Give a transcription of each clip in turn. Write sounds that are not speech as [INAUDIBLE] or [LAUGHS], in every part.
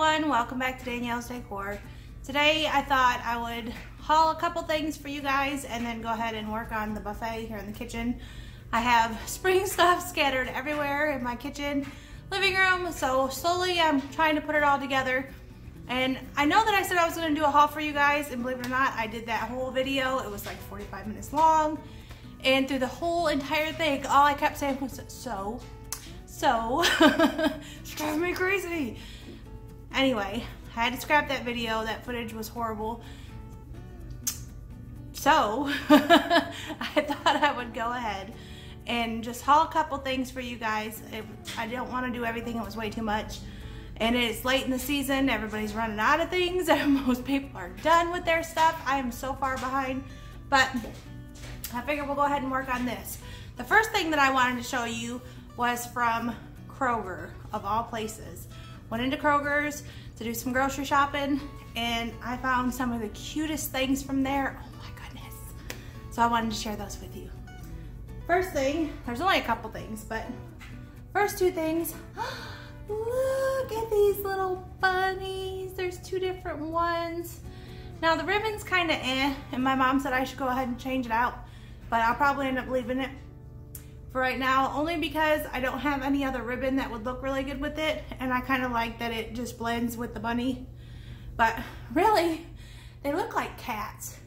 everyone, welcome back to Danielle's Decor. Today I thought I would haul a couple things for you guys and then go ahead and work on the buffet here in the kitchen. I have [LAUGHS] spring stuff scattered everywhere in my kitchen, living room, so slowly I'm trying to put it all together. And I know that I said I was gonna do a haul for you guys, and believe it or not, I did that whole video. It was like 45 minutes long. And through the whole entire thing, all I kept saying was, so, so, [LAUGHS] driving me crazy. Anyway, I had to scrap that video. That footage was horrible. So, [LAUGHS] I thought I would go ahead and just haul a couple things for you guys. I don't want to do everything. It was way too much. And it's late in the season. Everybody's running out of things. [LAUGHS] Most people are done with their stuff. I am so far behind. But I figured we'll go ahead and work on this. The first thing that I wanted to show you was from Kroger, of all places. Went into Kroger's to do some grocery shopping and I found some of the cutest things from there. Oh my goodness. So I wanted to share those with you. First thing, there's only a couple things, but first two things, [GASPS] look at these little bunnies. There's two different ones. Now the ribbon's kind of eh, and my mom said I should go ahead and change it out, but I'll probably end up leaving it for right now, only because I don't have any other ribbon that would look really good with it, and I kind of like that it just blends with the bunny. But really, they look like cats.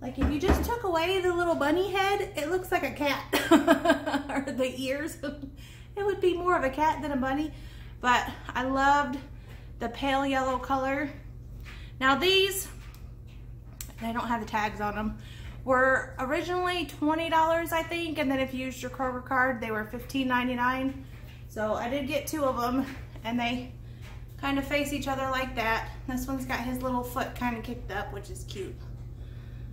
Like if you just took away the little bunny head, it looks like a cat. [LAUGHS] or the ears. [LAUGHS] it would be more of a cat than a bunny. But I loved the pale yellow color. Now these, they don't have the tags on them were originally $20, I think, and then if you used your Kroger card, they were $15.99. So I did get two of them, and they kind of face each other like that. This one's got his little foot kind of kicked up, which is cute.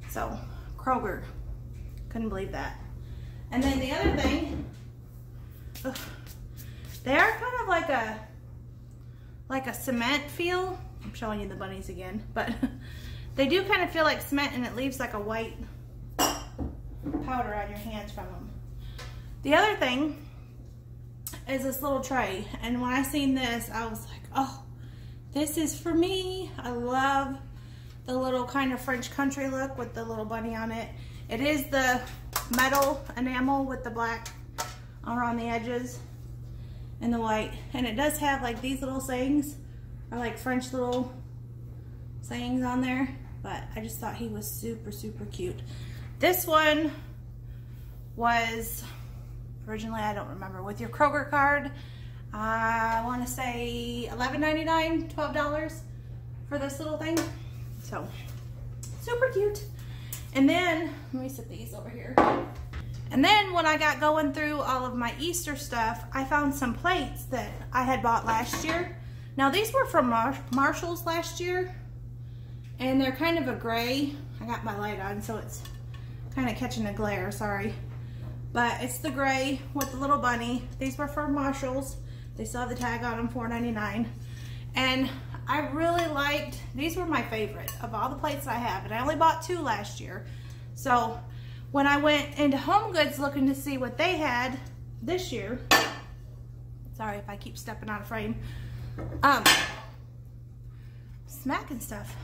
So, Kroger. Couldn't believe that. And then the other thing, ugh, they are kind of like a, like a cement feel. I'm showing you the bunnies again, but [LAUGHS] they do kind of feel like cement and it leaves like a white powder on your hands from them. The other thing is this little tray. And when I seen this, I was like, oh, this is for me. I love the little kind of French country look with the little bunny on it. It is the metal enamel with the black around the edges and the white. And it does have like these little sayings, or like French little sayings on there. But I just thought he was super, super cute. This one was originally, I don't remember, with your Kroger card, I want to say $11.99, $12 for this little thing. So, super cute. And then, let me set these over here. And then when I got going through all of my Easter stuff, I found some plates that I had bought last year. Now these were from Mar Marshall's last year, and they're kind of a gray. I got my light on, so it's kind of catching a glare, sorry. But it's the gray with the little bunny. These were from Marshall's. They still have the tag on them, $4.99. And I really liked, these were my favorite of all the plates I have. And I only bought two last year. So when I went into Home Goods looking to see what they had this year, sorry if I keep stepping out of frame, um, smacking stuff.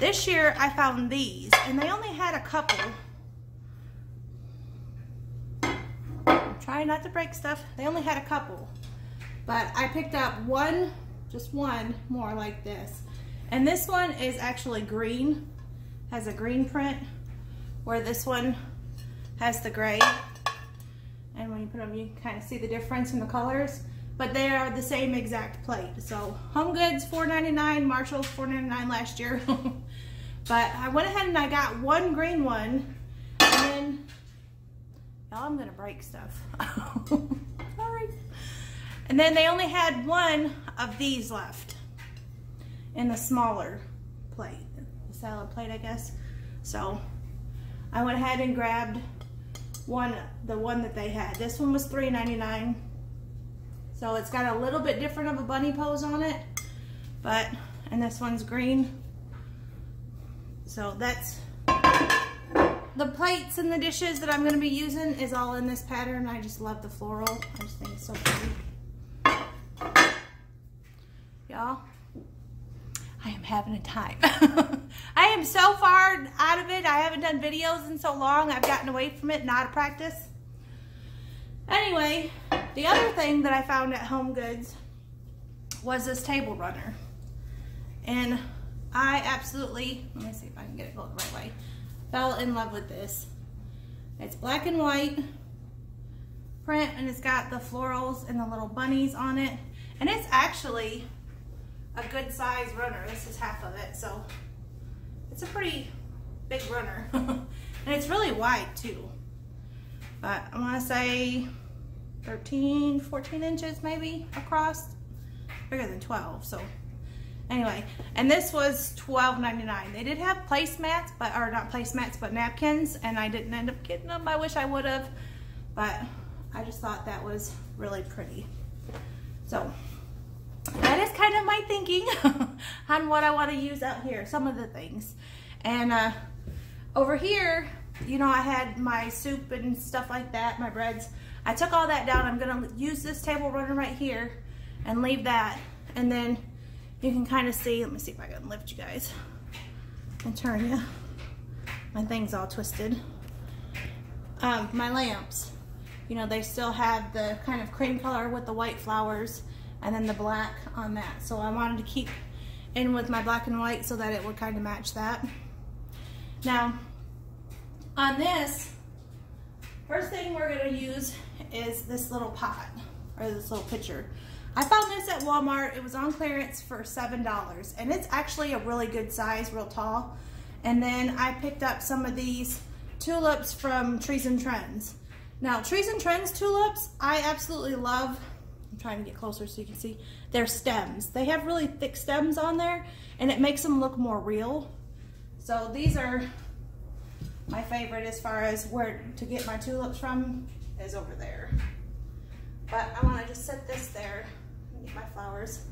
This year I found these and they only had a couple Try not to break stuff. They only had a couple. But I picked up one, just one more like this. And this one is actually green, has a green print, where this one has the gray. And when you put them, you kind of see the difference in the colors. But they are the same exact plate. So Home Goods, $4.99, Marshall's, $4.99 last year. [LAUGHS] but I went ahead and I got one green one. I'm gonna break stuff. [LAUGHS] Sorry. And then they only had one of these left in the smaller plate, the salad plate, I guess. So I went ahead and grabbed one, the one that they had. This one was $3.99. So it's got a little bit different of a bunny pose on it, but, and this one's green. So that's the plates and the dishes that I'm going to be using is all in this pattern. I just love the floral. I just think it's so pretty. Y'all, I am having a time. [LAUGHS] I am so far out of it. I haven't done videos in so long. I've gotten away from it, not a practice. Anyway, the other thing that I found at Home Goods was this table runner. And I absolutely, let me see if I can get it going the right way, fell in love with this. It's black and white print and it's got the florals and the little bunnies on it. And it's actually a good size runner. This is half of it, so it's a pretty big runner. [LAUGHS] and it's really wide too. But I wanna say 13, 14 inches maybe across. Bigger than 12, so anyway. And this was $12.99. They did have placemats, but or not placemats, but napkins, and I didn't end up getting them. I wish I would have, but I just thought that was really pretty. So that is kind of my thinking [LAUGHS] on what I want to use out here, some of the things. And uh, over here, you know, I had my soup and stuff like that, my breads. I took all that down. I'm gonna use this table runner right here and leave that. And then you can kind of see, let me see if I can lift you guys and turn you. My thing's all twisted. Um, my lamps, you know, they still have the kind of cream color with the white flowers and then the black on that. So I wanted to keep in with my black and white so that it would kind of match that. Now, on this, first thing we're gonna use is this little pot, or this little pitcher. I found this at Walmart. It was on clearance for $7, and it's actually a really good size, real tall. And then I picked up some of these tulips from Trees and Trends. Now, Trees and Trends tulips, I absolutely love. I'm trying to get closer so you can see. Their stems. They have really thick stems on there, and it makes them look more real. So these are my favorite as far as where to get my tulips from is over there. But I want to just set this there my flowers.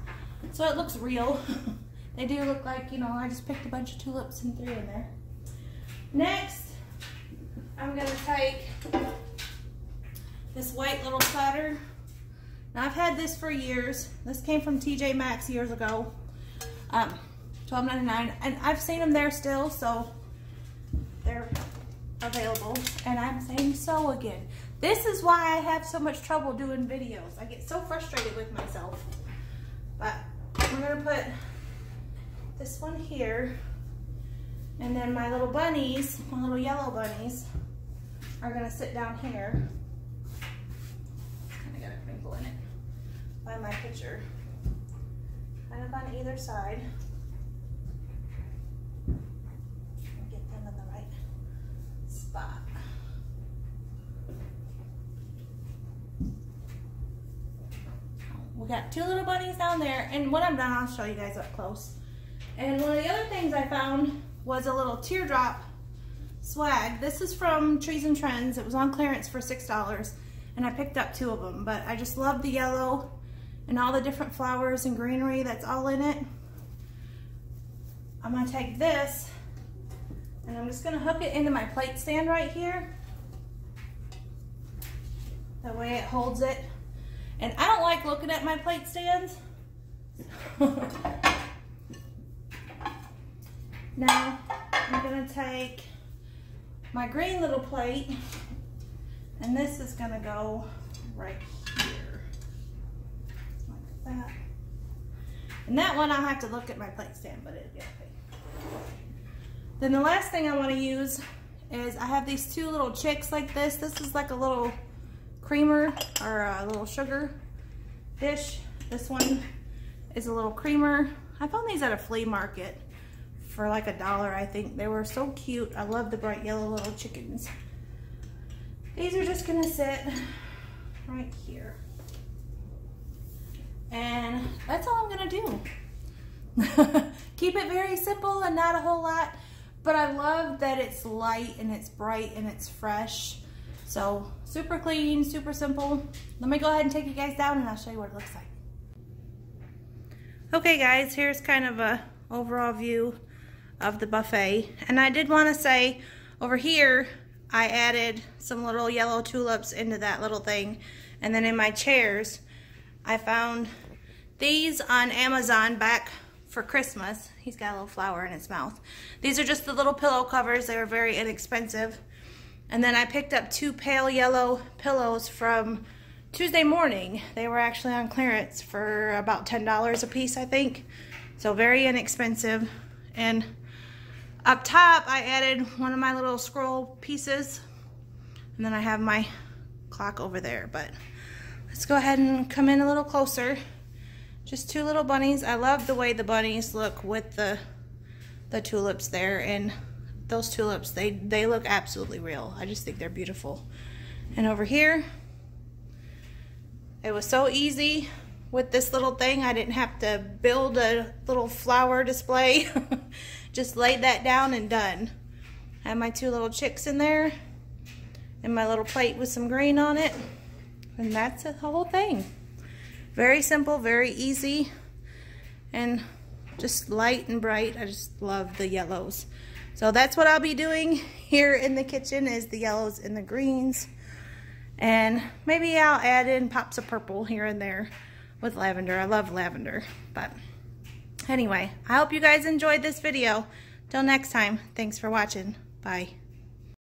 So it looks real. [LAUGHS] they do look like, you know, I just picked a bunch of tulips and threw in there. Next, I'm to take this white little platter. Now I've had this for years. This came from TJ Maxx years ago. Um, $12.99 and I've seen them there still so they're available and I'm saying so again. This is why I have so much trouble doing videos. I get so frustrated with myself. But we're gonna put this one here and then my little bunnies, my little yellow bunnies are gonna sit down here. Kinda got a wrinkle in it by my picture. Kind of on either side. Get them in the right spot. We got two little bunnies down there, and when I'm done, I'll show you guys up close. And one of the other things I found was a little teardrop swag. This is from Trees and Trends. It was on clearance for $6, and I picked up two of them, but I just love the yellow and all the different flowers and greenery that's all in it. I'm gonna take this and I'm just gonna hook it into my plate stand right here. That way it holds it. And I don't like looking at my plate stands. now, I'm gonna take my green little plate and this is gonna go right here. Like that. And that one I'll have to look at my plate stand, but it'll be okay. Then the last thing I want to use is I have these two little chicks like this. This is like a little creamer or uh, a little sugar dish. This one is a little creamer. I found these at a flea market for like a dollar, I think. They were so cute. I love the bright yellow little chickens. These are just gonna sit right here. And that's all I'm gonna do. [LAUGHS] Keep it very simple and not a whole lot. But I love that it's light and it's bright and it's fresh. So super clean, super simple. Let me go ahead and take you guys down and I'll show you what it looks like. Okay guys, here's kind of a overall view of the buffet. And I did want to say over here, I added some little yellow tulips into that little thing. And then in my chairs, I found these on Amazon back for Christmas. He's got a little flower in his mouth. These are just the little pillow covers. They were very inexpensive. And then I picked up two pale yellow pillows from Tuesday morning. They were actually on clearance for about $10 a piece, I think. So very inexpensive. And up top, I added one of my little scroll pieces. And then I have my clock over there. But let's go ahead and come in a little closer. Just two little bunnies. I love the way the bunnies look with the the tulips there. And those tulips, they, they look absolutely real. I just think they're beautiful. And over here, it was so easy with this little thing. I didn't have to build a little flower display. [LAUGHS] Just laid that down and done. I have my two little chicks in there and my little plate with some green on it. And that's the whole thing. Very simple, very easy, and just light and bright. I just love the yellows. So that's what I'll be doing here in the kitchen is the yellows and the greens. And maybe I'll add in pops of purple here and there with lavender. I love lavender. But anyway, I hope you guys enjoyed this video. Till next time, thanks for watching. Bye.